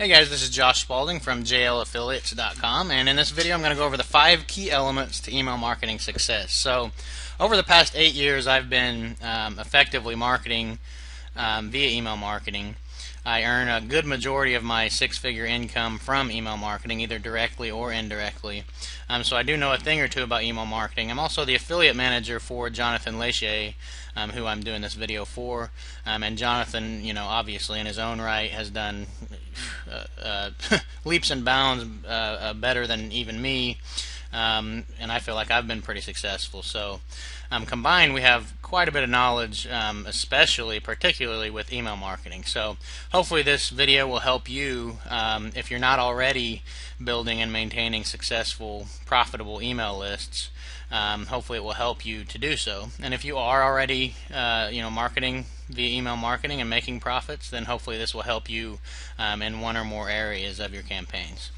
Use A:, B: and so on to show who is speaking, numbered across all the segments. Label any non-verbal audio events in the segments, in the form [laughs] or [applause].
A: Hey guys, this is Josh Spalding from JLAffiliates.com and in this video I'm going to go over the five key elements to email marketing success. So over the past eight years I've been um, effectively marketing um, via email marketing. I earn a good majority of my six-figure income from email marketing, either directly or indirectly. Um, so I do know a thing or two about email marketing. I'm also the affiliate manager for Jonathan Leger, um, who I'm doing this video for. Um, and Jonathan, you know, obviously in his own right has done uh, uh, [laughs] leaps and bounds uh, uh, better than even me. Um, and I feel like I've been pretty successful. So um, combined, we have quite a bit of knowledge, um, especially, particularly with email marketing. So hopefully this video will help you um, if you're not already building and maintaining successful, profitable email lists. Um, hopefully it will help you to do so. And if you are already, uh, you know, marketing via email marketing and making profits, then hopefully this will help you um, in one or more areas of your campaigns.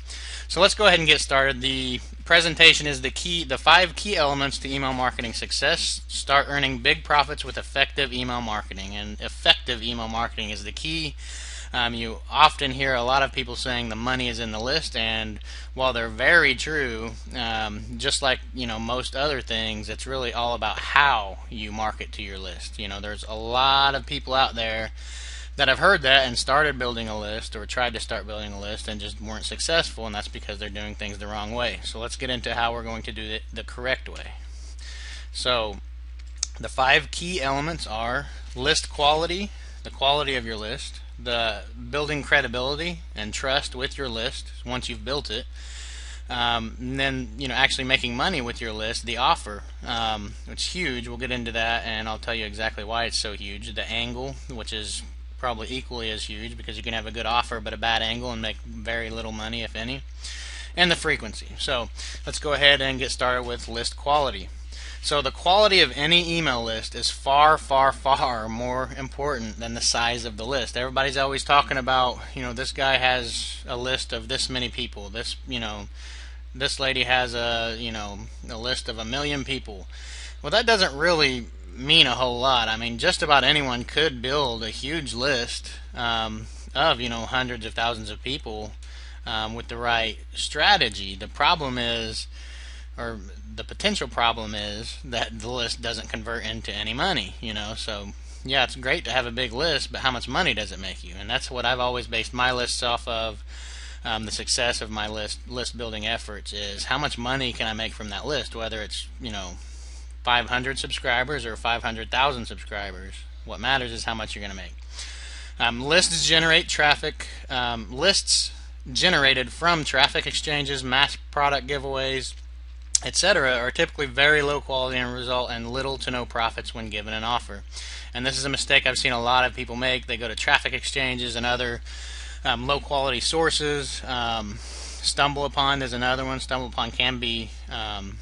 A: So let's go ahead and get started. The presentation is the key, the five key elements to email marketing success. Start earning big profits with effective email marketing, and effective email marketing is the key. Um, you often hear a lot of people saying the money is in the list, and while they're very true, um, just like you know most other things, it's really all about how you market to your list. You know, there's a lot of people out there that have heard that and started building a list or tried to start building a list and just weren't successful, and that's because they're doing things the wrong way. So let's get into how we're going to do it the correct way. So the five key elements are list quality, the quality of your list, the building credibility and trust with your list once you've built it. Um, and then you know actually making money with your list, the offer, um, is huge. We'll get into that, and I'll tell you exactly why it's so huge. The angle, which is probably equally as huge because you can have a good offer but a bad angle and make very little money, if any. And the frequency. So let's go ahead and get started with list quality. So the quality of any email list is far, far, far more important than the size of the list. Everybody's always talking about, you know, this guy has a list of this many people. This, you know, this lady has a, you know, a list of a million people. Well, that doesn't really mean a whole lot. I mean, just about anyone could build a huge list um, of, you know, hundreds of thousands of people um, with the right strategy. The problem is, or the potential problem is that the list doesn't convert into any money, you know. So, yeah, it's great to have a big list, but how much money does it make you? And that's what I've always based my lists off of. Um, the success of my list list building efforts is how much money can I make from that list, whether it's you know 500 subscribers or 500,000 subscribers. What matters is how much you're going to make. Um, lists generate traffic. Um, lists generated from traffic exchanges, mass product giveaways, etc., are typically very low quality and result in little to no profits when given an offer. And this is a mistake I've seen a lot of people make. They go to traffic exchanges and other um, low quality sources. Um, stumble upon, there's another one. Stumble upon can be um,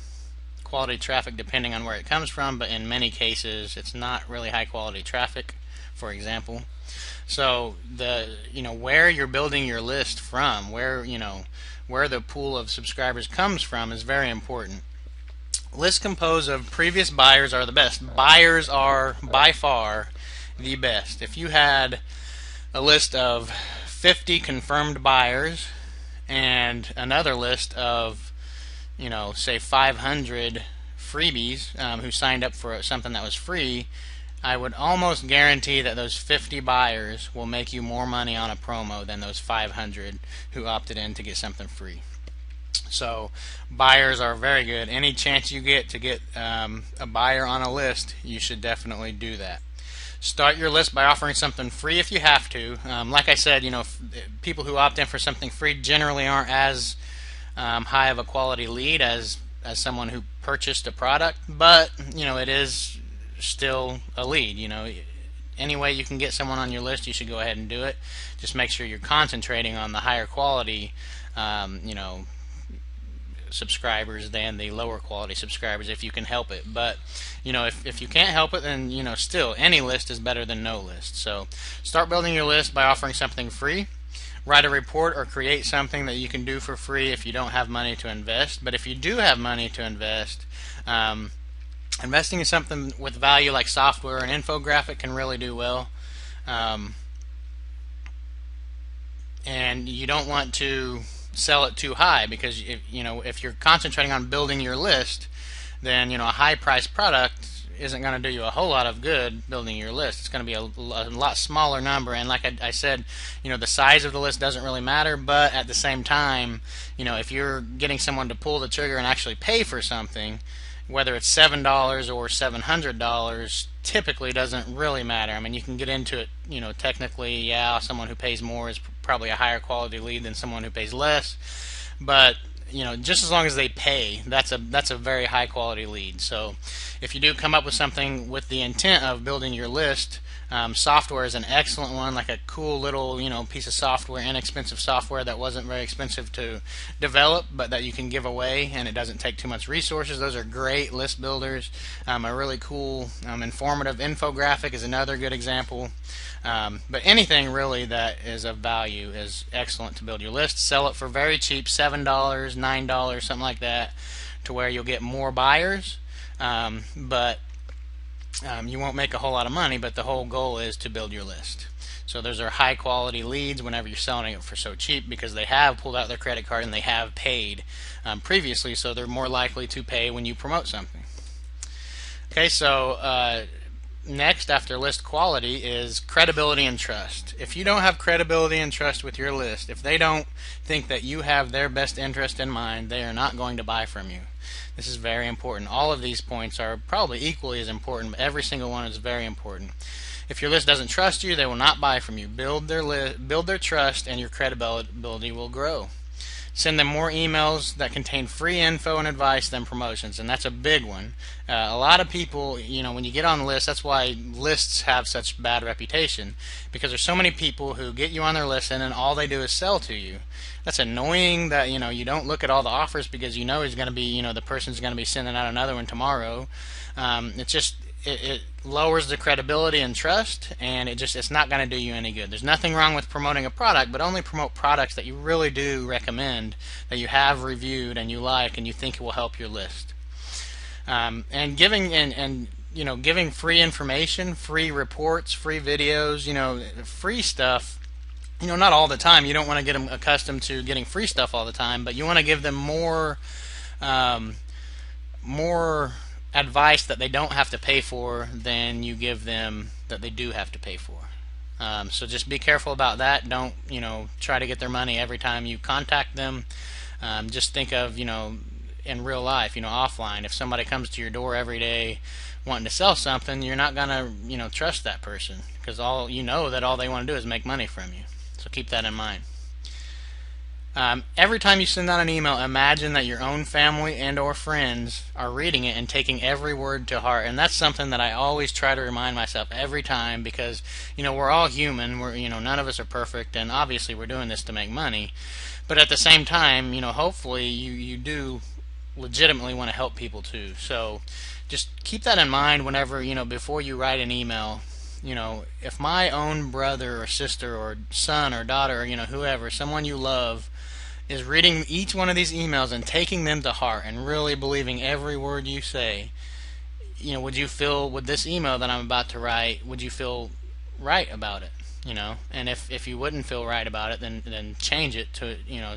A: quality traffic depending on where it comes from, but in many cases it's not really high quality traffic, for example. So the you know where you're building your list from, where you know where the pool of subscribers comes from is very important. Lists composed of previous buyers are the best. Buyers are by far the best. If you had a list of 50 confirmed buyers and another list of, you know, say 500 freebies um, who signed up for something that was free, I would almost guarantee that those 50 buyers will make you more money on a promo than those 500 who opted in to get something free. So buyers are very good. Any chance you get to get um, a buyer on a list, you should definitely do that. Start your list by offering something free if you have to. Um, like I said, you know, people who opt in for something free generally aren't as um, high of a quality lead as as someone who purchased a product, but you know, it is still a lead. You know, any way you can get someone on your list, you should go ahead and do it. Just make sure you're concentrating on the higher quality, um, you know, subscribers than the lower quality subscribers if you can help it. But you know, if, if you can't help it, then you know, still any list is better than no list. So start building your list by offering something free. Write a report or create something that you can do for free if you don't have money to invest. But if you do have money to invest, um, investing in something with value like software and infographic can really do well. Um, and you don't want to sell it too high because if you know if you're concentrating on building your list, then you know a high priced product isn't going to do you a whole lot of good building your list. It's going to be a, a lot smaller number, and like I, I, said, you know the size of the list doesn't really matter. But at the same time, you know if you're getting someone to pull the trigger and actually pay for something, whether it's seven dollars or seven hundred dollars, typically doesn't really matter. I mean, you can get into it, you know, technically, yeah, someone who pays more is probably a higher quality lead than someone who pays less, but you know, just as long as they pay, that's a that's a very high quality lead. So, if you do come up with something with the intent of building your list, um, software is an excellent one, like a cool little you know piece of software, inexpensive software that wasn't very expensive to develop, but that you can give away and it doesn't take too much resources. Those are great list builders. Um, a really cool, um, informative infographic is another good example. Um, but anything really that is of value is excellent to build your list. Sell it for very cheap, seven dollars, nine dollars, something like that, to where you'll get more buyers. Um, but um, you won't make a whole lot of money, but the whole goal is to build your list. So those are high quality leads whenever you're selling it for so cheap because they have pulled out their credit card and they have paid um, previously, so they're more likely to pay when you promote something. Okay, so uh, next after list quality is credibility and trust. If you don't have credibility and trust with your list, if they don't think that you have their best interest in mind, they are not going to buy from you. This is very important. All of these points are probably equally as important, but every single one is very important. If your list doesn't trust you, they will not buy from you. Build their li- build their trust and your credibility will grow. Send them more emails that contain free info and advice than promotions, and that's a big one. Uh, a lot of people, you know, when you get on lists, that's why lists have such bad reputation because there's so many people who get you on their list and then all they do is sell to you. That's annoying that you know you don't look at all the offers because you know he's going to be, you know, the person's going to be sending out another one tomorrow. Um, it's just it, it, lowers the credibility and trust and it just it's not going to do you any good. There's nothing wrong with promoting a product but only promote products that you really do recommend that you have reviewed and you like and you think it will help your list. Um, and giving and, and you know giving free information free reports free videos you know free stuff you know not all the time. You don't want to get them accustomed to getting free stuff all the time but you want to give them more um, more advice that they don't have to pay for than you give them that they do have to pay for. Um, so just be careful about that. Don't you know try to get their money every time you contact them. Um, just think of you know in real life, you know offline. If somebody comes to your door every day wanting to sell something, you're not gonna you know trust that person because all you know that all they want to do is make money from you. So keep that in mind. Um, every time you send out an email, imagine that your own family and or friends are reading it and taking every word to heart. And that's something that I always try to remind myself every time because, you know, we're all human. We're, you know, none of us are perfect. And obviously we're doing this to make money. But at the same time, you know, hopefully you, you do legitimately want to help people too. So just keep that in mind whenever, you know, before you write an email, you know, if my own brother or sister or son or daughter, you know, whoever, someone you love, is reading each one of these emails and taking them to heart and really believing every word you say, you know, would you feel with this email that I'm about to write, would you feel right about it? You know, and if if you wouldn't feel right about it, then then change it to you know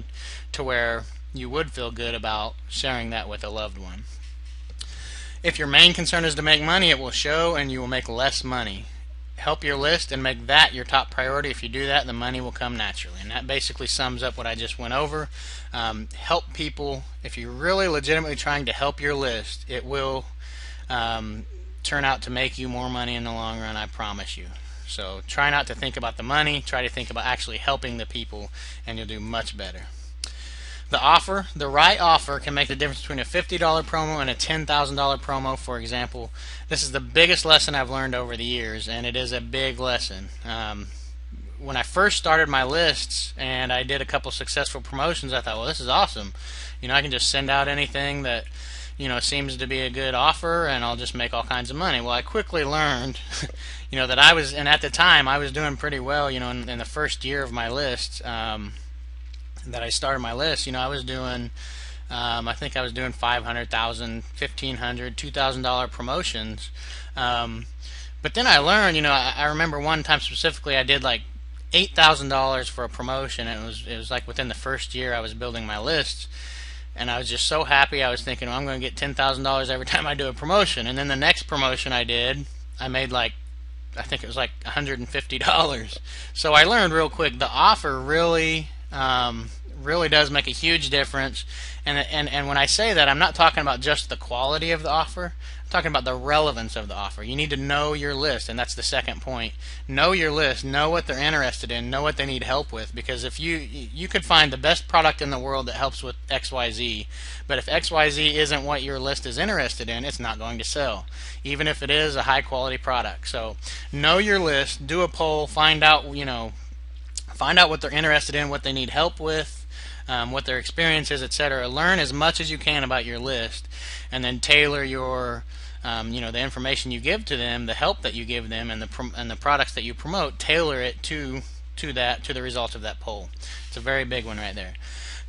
A: to where you would feel good about sharing that with a loved one. If your main concern is to make money, it will show and you will make less money help your list and make that your top priority. If you do that, the money will come naturally. And that basically sums up what I just went over. Um, help people. If you're really legitimately trying to help your list, it will um, turn out to make you more money in the long run, I promise you. So try not to think about the money, try to think about actually helping the people, and you'll do much better. The offer, the right offer, can make the difference between a $50 promo and a $10,000 promo, for example. This is the biggest lesson I've learned over the years, and it is a big lesson. Um, when I first started my lists and I did a couple successful promotions, I thought, well, this is awesome. You know, I can just send out anything that you know seems to be a good offer and I'll just make all kinds of money. Well, I quickly learned, [laughs] you know, that I was and at the time I was doing pretty well. You know, in, in the first year of my list, um, that I started my list, you know, I was doing, um, I think I was doing 500,000, 1,500, 2,000 dollar promotions. Um, but then I learned, you know, I, I, remember one time specifically I did like eight thousand dollars for a promotion, and it was it was like within the first year I was building my list, and I was just so happy. I was thinking, well, I'm going to get ten thousand dollars every [laughs] time I do a promotion, and then the next promotion I did, I made like I think it was like $150. So I learned real quick the offer really um, really does make a huge difference. And, and, and when I say that, I'm not talking about just the quality of the offer. I'm talking about the relevance of the offer. You need to know your list, and that's the second point. Know your list. Know what they're interested in. Know what they need help with. Because if you you could find the best product in the world that helps with X Y Z, but if X Y Z isn't what your list is interested in, it's not going to sell, even if it is a high quality product. So know your list. Do a poll. Find out you know find out what they're interested in, what they need help with, um, what their experience is, etc. Learn as much as you can about your list, and then tailor your um, you know the information you give to them, the help that you give them, and the and the products that you promote. Tailor it to to that to the result of that poll. It's a very big one right there.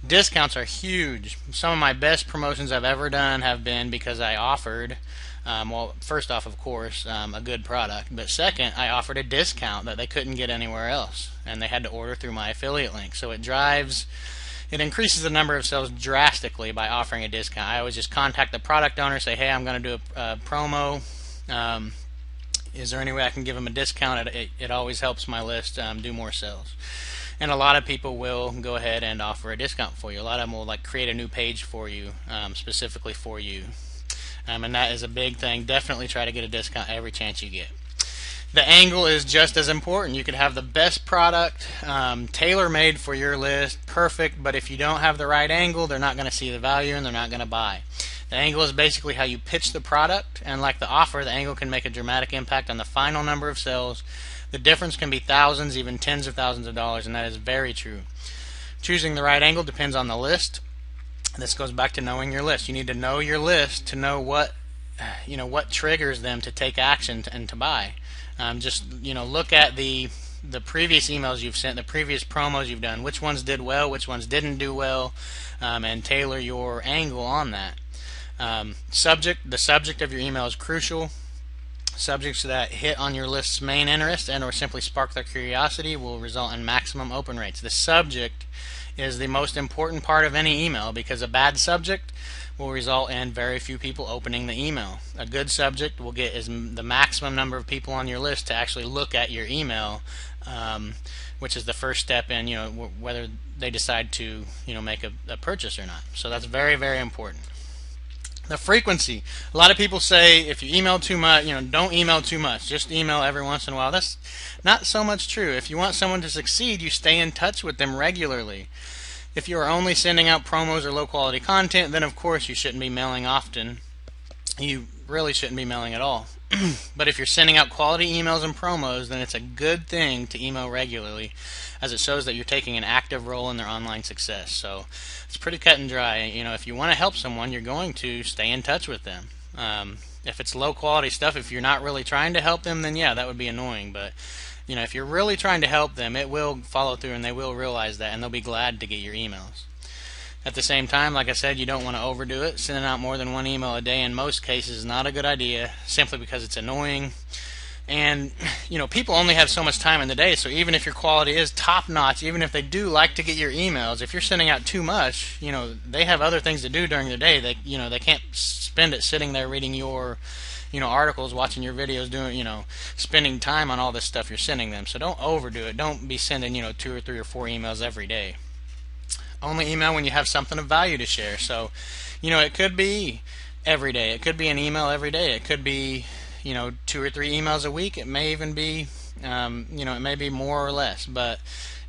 A: Discounts are huge. Some of my best promotions I've ever done have been because I offered. Um, well, first off, of course, um, a good product, but second, I offered a discount that they couldn't get anywhere else, and they had to order through my affiliate link. So it drives it increases the number of sales drastically by offering a discount. I always just contact the product owner, say, hey, I'm going to do a, a promo. Um, is there any way I can give them a discount? It, it, it always helps my list um, do more sales. And a lot of people will go ahead and offer a discount for you. A lot of them will like create a new page for you, um, specifically for you. Um, and that is a big thing. Definitely try to get a discount every chance you get. The angle is just as important. You could have the best product, um, tailor made for your list, perfect, but if you don't have the right angle, they're not going to see the value and they're not going to buy. The angle is basically how you pitch the product, and like the offer, the angle can make a dramatic impact on the final number of sales. The difference can be thousands, even tens of thousands of dollars, and that is very true. Choosing the right angle depends on the list. This goes back to knowing your list. You need to know your list to know what you know what triggers them to take action and to buy. Um, just you know, look at the the previous emails you've sent, the previous promos you've done, which ones did well, which ones didn't do well, um, and tailor your angle on that. Um, subject, the subject of your email is crucial. Subjects that hit on your list's main interest and or simply spark their curiosity will result in maximum open rates. The subject is the most important part of any email because a bad subject will result in very few people opening the email. A good subject will get is the maximum number of people on your list to actually look at your email, um, which is the first step in you know whether they decide to you know make a, a purchase or not. So that's very very important. The frequency. A lot of people say if you email too much, you know, don't email too much. Just email every once in a while. That's not so much true. If you want someone to succeed, you stay in touch with them regularly. If you are only sending out promos or low quality content, then of course you shouldn't be mailing often. You really shouldn't be mailing at all. [clears throat] but if you're sending out quality emails and promos, then it's a good thing to email regularly as it shows that you're taking an active role in their online success. So it's pretty cut and dry. You know, if you want to help someone, you're going to stay in touch with them. Um, if it's low quality stuff, if you're not really trying to help them, then yeah, that would be annoying. But you know, if you're really trying to help them, it will follow through and they will realize that and they'll be glad to get your emails. At the same time, like I said, you don't want to overdo it. Sending out more than one email a day in most cases is not a good idea simply because it's annoying. And, you know, people only have so much time in the day, so even if your quality is top notch, even if they do like to get your emails, if you're sending out too much, you know, they have other things to do during the day. They, you know, they can't spend it sitting there reading your you know articles, watching your videos, doing you know spending time on all this stuff you're sending them. So don't overdo it. Don't be sending you know two or three or four emails every day. Only email when you have something of value to share. So you know it could be every day. It could be an email every day. It could be you know two or three emails a week. It may even be um, you know it may be more or less, but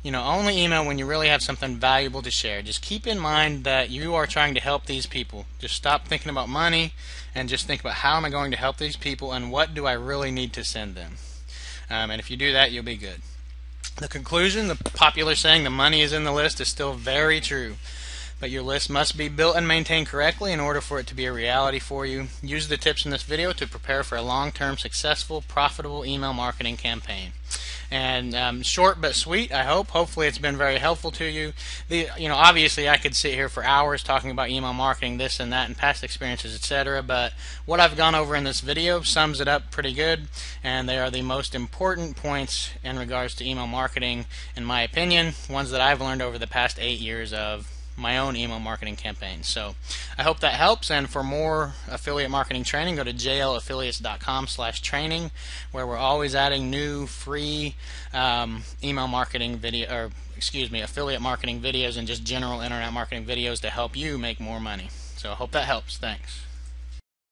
A: you know, only email when you really have something valuable to share. Just keep in mind that you are trying to help these people. Just stop thinking about money and just think about how am I going to help these people and what do I really need to send them. Um, and if you do that, you'll be good. The conclusion, the popular saying, the money is in the list, is still very true. But your list must be built and maintained correctly in order for it to be a reality for you. Use the tips in this video to prepare for a long term, successful, profitable email marketing campaign. And um, short but sweet. I hope. Hopefully, it's been very helpful to you. The you know obviously I could sit here for hours talking about email marketing, this and that, and past experiences, etc. But what I've gone over in this video sums it up pretty good, and they are the most important points in regards to email marketing, in my opinion, ones that I've learned over the past eight years of my own email marketing campaign. So I hope that helps. And for more affiliate marketing training, go to jlaffiliates.com slash training, where we're always adding new free um, email marketing video, or excuse me, affiliate marketing videos and just general internet marketing videos to help you make more money. So I hope that helps. Thanks.